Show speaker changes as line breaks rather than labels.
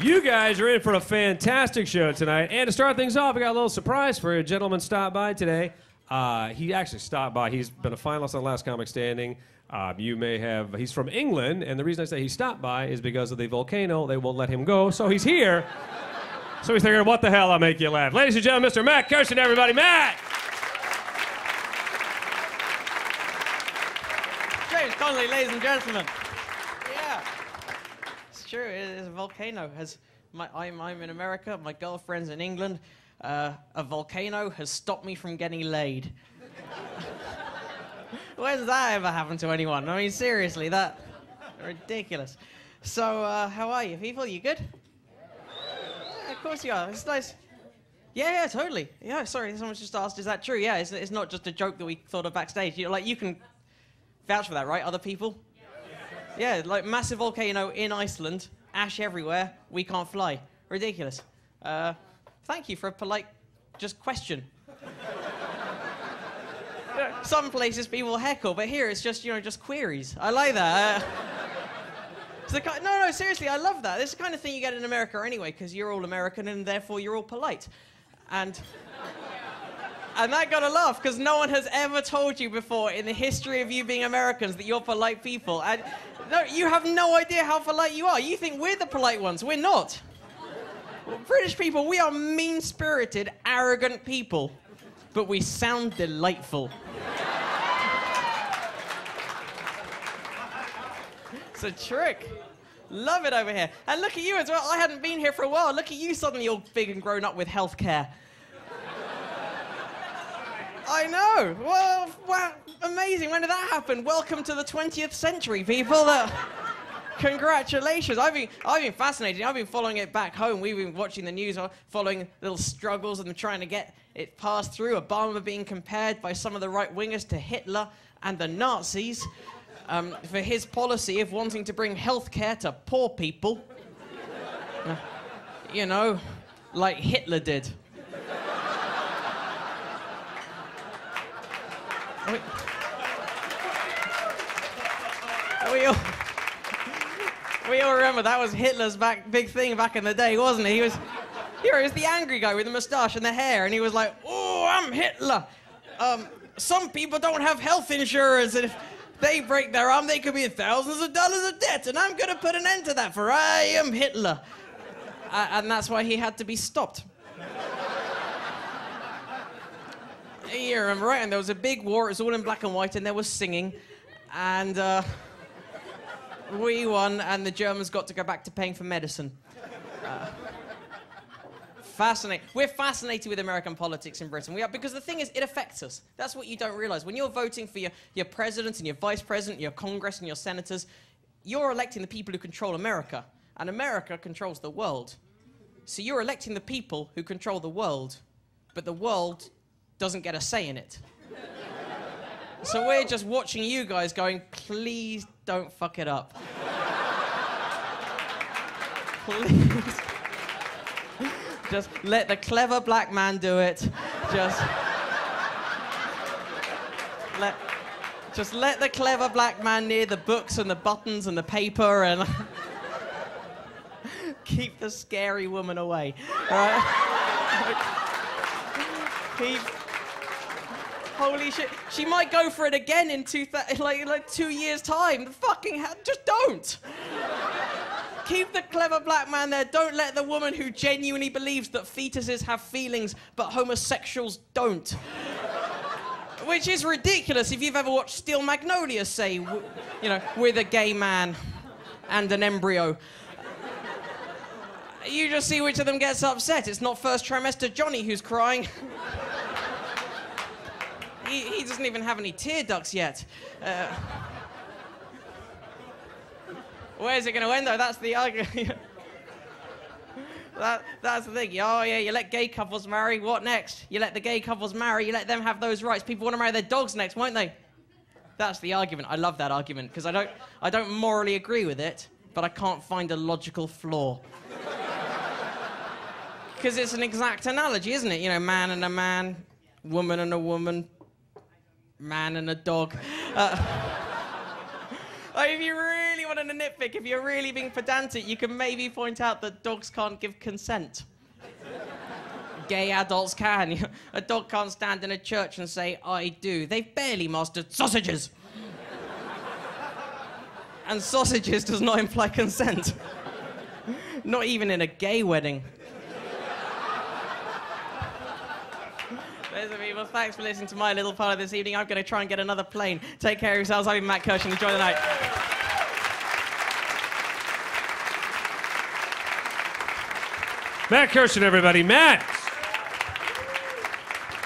You guys are in for a fantastic show tonight. And to start things off, we got a little surprise for you. A gentleman stopped by today. Uh, he actually stopped by. He's been a finalist on Last Comic Standing. Uh, you may have. He's from England, and the reason I say he stopped by is because of the volcano. They won't let him go, so he's here. so he's thinking, what the hell? I'll make you laugh. Ladies and gentlemen, Mr. Matt Kirshen, everybody. Matt!
James Connolly, ladies and gentlemen. True. It is a volcano. Has my, I'm, I'm in America. My girlfriend's in England. Uh, a volcano has stopped me from getting laid. When's that ever happened to anyone? I mean, seriously, that ridiculous. So, uh, how are you, people? You good? Yeah, of course you are. It's nice. Yeah, yeah, totally. Yeah, sorry, someone just asked, is that true? Yeah, it's, it's not just a joke that we thought of backstage. You know, like you can vouch for that, right? Other people? Yeah, like massive volcano in Iceland, ash everywhere. We can't fly. Ridiculous. Uh, thank you for a polite, just question. Some places people heckle, but here it's just you know just queries. I like that. Uh, it's the kind, no, no, seriously, I love that. Is the kind of thing you get in America anyway, because you're all American and therefore you're all polite. And and that got a laugh because no one has ever told you before in the history of you being Americans that you're polite people. And no, you have no idea how polite you are. You think we're the polite ones. We're not. British people, we are mean spirited, arrogant people, but we sound delightful. it's a trick. Love it over here. And look at you as well. I hadn't been here for a while. Look at you suddenly all big and grown up with healthcare. I know. Well, wow, amazing. When did that happen? Welcome to the 20th century, people. Congratulations. I've been, I've been fascinated. I've been following it back home. We've been watching the news, uh, following little struggles and trying to get it passed through. Obama being compared by some of the right wingers to Hitler and the Nazis um, for his policy of wanting to bring health care to poor people. Uh, you know, like Hitler did. We, we all, we all remember that was Hitler's back, big thing back in the day, wasn't it? He was, he was the angry guy with the moustache and the hair, and he was like, "Oh, I'm Hitler. Um, some people don't have health insurance, and if they break their arm, they could be in thousands of dollars of debt, and I'm gonna put an end to that, for I am Hitler." Uh, and that's why he had to be stopped. You remember, right? And there was a big war. It was all in black and white, and there was singing. And uh, we won, and the Germans got to go back to paying for medicine. Uh, fascinating. We're fascinated with American politics in Britain. We are because the thing is, it affects us. That's what you don't realize. When you're voting for your, your president and your vice president, your Congress and your senators, you're electing the people who control America, and America controls the world. So you're electing the people who control the world, but the world doesn't get a say in it. so we're just watching you guys going, please don't fuck it up. please. just let the clever black man do it. Just let just let the clever black man near the books and the buttons and the paper and keep the scary woman away. Right? keep Holy shit. She might go for it again in two, like, like two years' time. The fucking hell. Just don't. Keep the clever black man there. Don't let the woman who genuinely believes that fetuses have feelings but homosexuals don't. Which is ridiculous if you've ever watched Steel Magnolia, say, you know, with a gay man and an embryo. You just see which of them gets upset. It's not first trimester Johnny who's crying he, he doesn't even have any tear ducts yet. Uh, where's it going to end, though? That's the argument. that, that's the thing. Oh, yeah, you let gay couples marry. What next? You let the gay couples marry. You let them have those rights. People want to marry their dogs next, won't they? That's the argument. I love that argument because I don't, I don't morally agree with it, but I can't find a logical flaw. Because it's an exact analogy, isn't it? You know, man and a man, woman and a woman, man and a dog. Uh, if you really want to nitpick, if you're really being pedantic, you can maybe point out that dogs can't give consent. Gay adults can. A dog can't stand in a church and say, I do. They've barely mastered sausages. and sausages does not imply consent. not even in a gay wedding. There's the people. Thanks for listening to my little part of this evening. I'm going to try and get another plane. Take care of yourselves. I've been Matt Kirshen enjoy the night.
Matt Kirshen, everybody. Matt.